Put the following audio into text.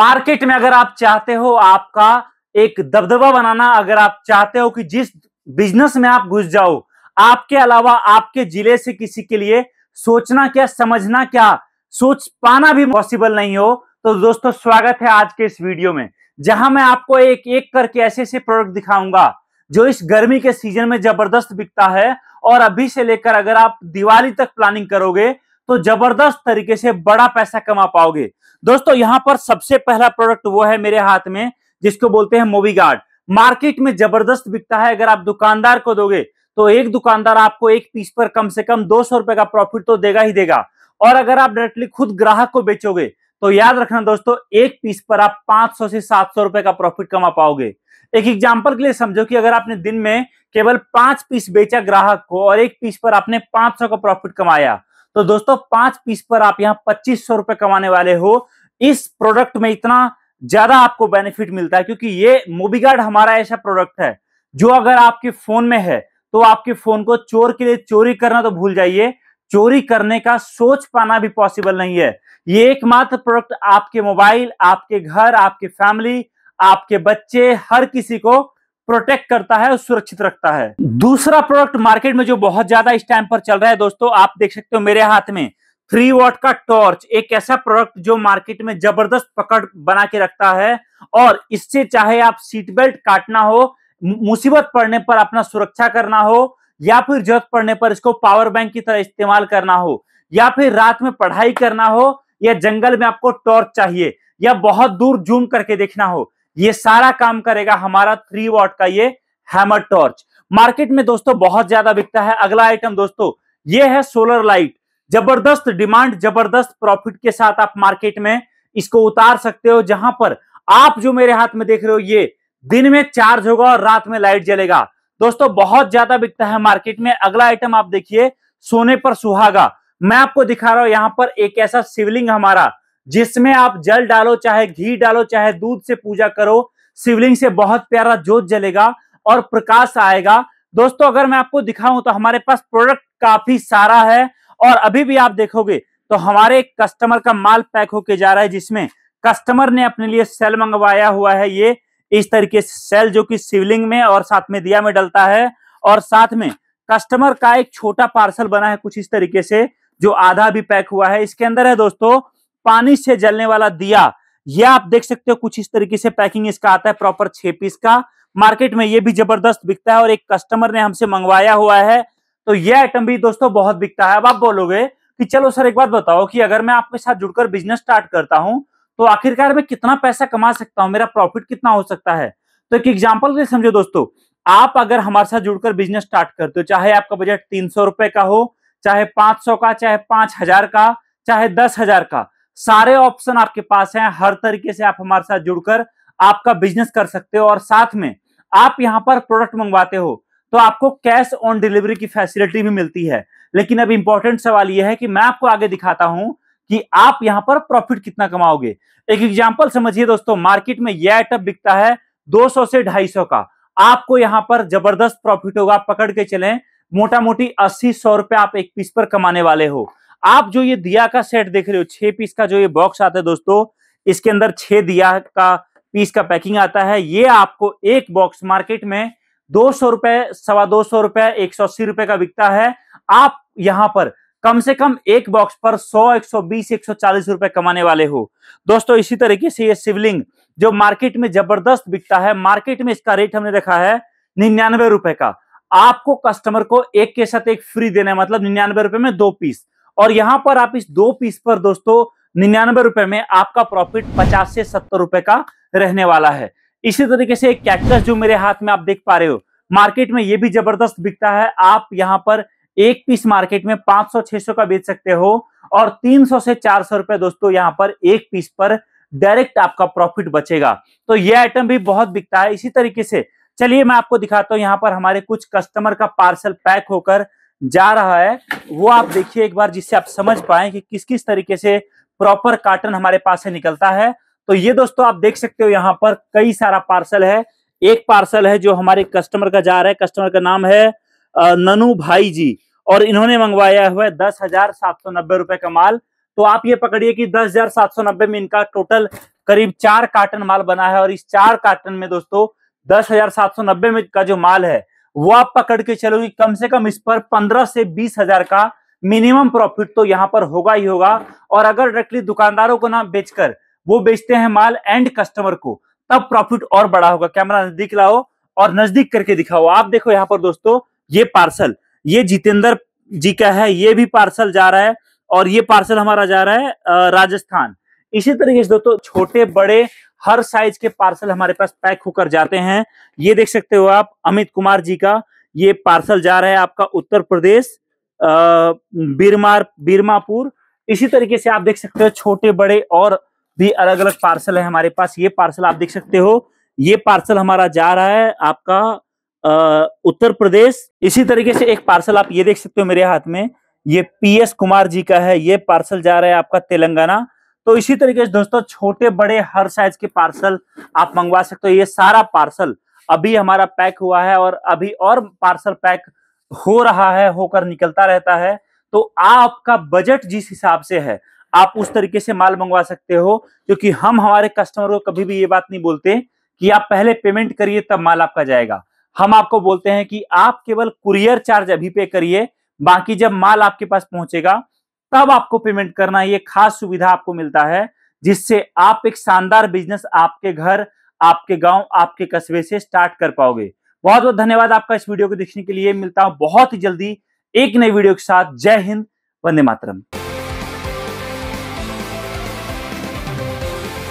Market में अगर आप चाहते हो आपका एक दबदबा बनाना, अगर आप चाहते हो कि जिस बिज़नेस में आप घुस जाओ, आपके अलावा आपके ज़िले से किसी के लिए सोचना क्या, समझना क्या, सोच पाना भी पॉसिबल नहीं हो तो दोस्तों स्वागत है आज के इस वीडियो में, जहाँ मैं आपको एक एक करके ऐसे ऐसे प्रोडक्ट दिखाऊँगा, जो इस गर्मी के सीज़न में ज़बरदस्त बिकता है, और अभी से लेकर अगर आप दिवाली तक प्लानिंग करोगे तो ज़बरदस्त तरीके से बड़ा पैसा कमा पाओगे। दोस्तों, यहाँ पर सबसे पहला प्रोडक्ट वो है मेरे हाथ में, जिसको बोलते हैं मोवी गार्ड मार्केट में ज़बरदस्त बिकता है, अगर आप दुकानदार को दोगे तो एक दुकानदार आपको एक पीस पर कम से कम दो सौ रुपए का प्रॉफिट तो देगा ही देगा। और अगर आप डायरेक्टली खुद ग्राहक को बेचोगे तो याद रखना दोस्तों, एक पीस पर आप 500 से 700 रुपए का प्रॉफिट कमा पाओगे। एक एग्जांपल के लिए समझो कि अगर आपने दिन में केवल पाँच पीस बेचा ग्राहक को और एक पीस पर आपने 500 का प्रॉफिट कमाया तो दोस्तों, पाँच पीस पर आप यहाँ पच्चीस सौ रुपए कमाने वाले हो इस प्रोडक्ट में इतना ज़्यादा आपको बेनिफिट मिलता है, क्योंकि ये मोबीगार्ड हमारा ऐसा प्रोडक्ट है, जो अगर आपके फ़ोन में है तो आपके फ़ोन को चोर के लिए चोरी करना तो भूल जाइए। चोरी करने का सोच पाना भी पॉसिबल नहीं है। ये एकमात्र प्रोडक्ट आपके मोबाइल, आपके घर, आपके फैमिली, आपके बच्चे, हर किसी को प्रोटेक्ट करता है और सुरक्षित रखता है। दूसरा प्रोडक्ट मार्केट में जो बहुत ज़्यादा इस टाइम पर चल रहा है, दोस्तों, आप देख सकते हो मेरे हाथ में। थ्री वॉट का टॉर्च एक ऐसा प्रोडक्ट जो मार्केट में ज़बरदस्त पकड़ बना के रखता है और इससे चाहे आप सीट बेल्ट काटना हो मुसीबत पड़ने पर अपना सुरक्षा करना हो, या फिर ज़रूरत पड़ने पर इसको पावर बैंक की तरह इस्तेमाल करना हो, या फिर रात में पढ़ाई करना हो, या जंगल में आपको टॉर्च चाहिए, या बहुत दूर जूम करके देखना हो, ये सारा काम करेगा हमारा थ्री वॉट का ये हैमर टॉर्च मार्केट में दोस्तों बहुत ज़्यादा बिकता है। अगला आइटम दोस्तों, ये है सोलर लाइट ज़बरदस्त डिमांड, ज़बरदस्त प्रॉफिट के साथ आप मार्केट में इसको उतार सकते हो, जहाँ पर आप जो मेरे हाथ में देख रहे हो, ये दिन में चार्ज होगा और रात में लाइट जलेगा। दोस्तों, बहुत ज़्यादा बिकता है मार्केट में। अगला आइटम आप देखिए, सोने पर सुहागा। मैं आपको दिखा रहा हूँ, यहाँ पर एक ऐसा शिवलिंग हमारा, जिसमें आप जल डालो, चाहे घी डालो, चाहे दूध से पूजा करो, शिवलिंग से बहुत प्यारा जोत जलेगा और प्रकाश आएगा। दोस्तों, अगर मैं आपको दिखाऊँ तो हमारे पास प्रोडक्ट काफ़ी सारा है और अभी भी आप देखोगे तो हमारे कस्टमर का माल पैक होके जा रहा है, जिसमें कस्टमर ने अपने लिए सेल मंगवाया हुआ है ये, इस तरीके से सेल जो कि शिवलिंग में और साथ में दिया में डलता है, और साथ में कस्टमर का एक छोटा पार्सल बना है कुछ इस तरीके से, जो आधा भी पैक हुआ है। इसके अंदर है दोस्तों, पानी से जलने वाला दिया। ये आप देख सकते हो कुछ इस तरीके से पैकिंग इसका आता है प्रॉपर छह पीस का। मार्केट में ये भी ज़बरदस्त बिकता है और एक कस्टमर ने हमसे मंगवाया हुआ है तो ये आइटम भी दोस्तों बहुत बिकता है। अब आप बोलोगे कि चलो सर, एक बात बताओ कि अगर मैं आपके साथ जुड़कर बिज़नेस स्टार्ट करता हूँ तो आखिरकार मैं कितना पैसा कमा सकता हूँ? मेरा प्रॉफिट कितना हो सकता है? तो एक एग्ज़ाम्पल से समझो दोस्तों, आप अगर हमारे साथ जुड़कर बिज़नेस स्टार्ट करते हो, चाहे आपका बजट तीन सौ रुपए का हो, चाहे पाँच सौ का, चाहे पाँच हज़ार का, चाहे दस हज़ार का, सारे ऑप्शन आपके पास हैं। हर तरीके से आप हमारे साथ जुड़कर आपका बिज़नेस कर सकते हो और साथ में आप यहाँ पर प्रोडक्ट मंगवाते हो। तो आपको कैश ऑन डिलीवरी की फैसिलिटी भी मिलती है। लेकिन अब इंपॉर्टेंट सवाल यह है कि मैं आपको आगे दिखाता हूँ कि आप यहाँ पर प्रॉफिट कितना कमाओगे। एक एग्ज़ाम्पल समझिए दोस्तों मार्केट में यह आइटम बिकता है 200 से 250 का। आपको यहाँ पर ज़बरदस्त प्रॉफिट होगा पकड़ के चलें मोटा मोटी अस्सी सौ रुपए आप एक पीस पर कमाने वाले हो। आप जो ये दिया का सेट देख रहे हो, छह पीस का जो ये बॉक्स आता है दोस्तों, इसके अंदर छह दिया का पीस का पैकिंग आता है, ये आपको एक बॉक्स मार्केट में दो सौ रुपए सवा दो सौ रुपए एक सौ अस्सी रुपए का बिकता है। आप यहाँ पर कम से कम एक बॉक्स पर 100, 120, 140 रुपए कमाने वाले हो। दोस्तों इसी तरीके से ये शिवलिंग जो मार्केट में ज़बरदस्त बिकता है मार्केट में इसका रेट हमने देखा है निन्यानवे रुपए का। आपको कस्टमर को एक के साथ एक फ्री देना है मतलब निन्यानवे रुपए में दो पीस और यहाँ पर आप इस दो पीस पर दोस्तों निन्यानवे रुपए में आपका प्रॉफिट पचास से सत्तर रुपए का रहने वाला है। इसी तरीके से एक कैक्टस जो मेरे हाथ में आप देख पा रहे हो मार्केट में ये भी ज़बरदस्त बिकता है। आप यहाँ पर एक पीस मार्केट में 500-600 का बेच सकते हो और 300 से 400 रुपए दोस्तों यहाँ पर एक पीस पर डायरेक्ट आपका प्रॉफिट बचेगा। तो ये आइटम भी बहुत बिकता है इसी तरीके से। चलिए मैं आपको दिखाता हूँ यहाँ पर हमारे कुछ कस्टमर का पार्सल पैक होकर जा रहा है। वो आप देखिए एक बार जिससे आप समझ पाए कि किस किस तरीके से प्रॉपर कार्टन हमारे पास से निकलता है। तो ये दोस्तों आप देख सकते हो यहाँ पर कई सारा पार्सल है। एक पार्सल है जो हमारे कस्टमर का जा रहा है। कस्टमर का नाम है ननू भाई जी और इन्होंने मंगवाया हुआ है दस हज़ार सात सौ नब्बे रुपए का माल। तो आप ये पकड़िए कि दस हज़ार सात सौ नब्बे में इनका टोटल करीब चार कार्टन माल बना है और इस चार कार्टन में दोस्तों दस हज़ार सात सौ नब्बे में का जो माल है, वो आप पकड़ के चलोगे कम से कम इस पर पंद्रह से बीस हज़ार का मिनिमम प्रॉफिट तो यहाँ पर होगा ही होगा। और अगर डायरेक्टली दुकानदारों को ना बेचकर वो बेचते हैं माल एंड कस्टमर को। तब प्रॉफिट और बड़ा होगा। कैमरा नज़दीक लाओ और नज़दीक करके दिखाओ। आप देखो यहाँ पर दोस्तों, ये पार्सल ये जितेंद्र जी का है, ये भी पार्सल जा रहा है और ये पार्सल हमारा जा रहा है राजस्थान। इसी तरीके से दोस्तों, छोटे, बड़े, हर साइज़ के पार्सल हमारे पास पैक होकर जाते हैं। ये देख सकते हो आप, अमित कुमार जी का ये पार्सल जा रहा है आपका उत्तर प्रदेश बीरमार, बीरमापुर। इसी तरीके से आप देख सकते हो, छोटे, बड़े और भी अलग अलग पार्सल है हमारे पास। ये पार्सल आप देख सकते हो। ये पार्सल हमारा जा रहा है आपका उत्तर प्रदेश। इसी तरीके से एक पार्सल आप ये देख सकते हो मेरे हाथ में। ये पीएस कुमार जी का है। ये पार्सल जा रहा है आपका तेलंगाना। तो इसी तरीके से दोस्तों, छोटे, बड़े, हर साइज़ के पार्सल आप मंगवा सकते हो। ये सारा पार्सल अभी हमारा पैक हुआ है और अभी और पार्सल पैक हो रहा है, होकर निकलता रहता है। तो आपका बजट जिस हिसाब से है आप उस तरीके से माल मंगवा सकते हो क्योंकि हम हमारे कस्टमर को कभी भी ये बात नहीं बोलते कि आप पहले पेमेंट करिए, तब माल आपका जाएगा। हम आपको बोलते हैं कि आप केवल कुरियर चार्ज अभी पे करिए, बाकी जब माल आपके पास पहुंचेगा, तब आपको पेमेंट करना ये खास सुविधा आपको मिलता है, जिससे आप एक शानदार बिज़नेस आपके घर, आपके गाँव, आपके कस्बे से स्टार्ट कर पाओगे। बहुत बहुत धन्यवाद आपका इस वीडियो को देखने के लिए। मिलता हूँ बहुत ही जल्दी एक नई वीडियो के साथ। जय हिंद, वंदे मातरम।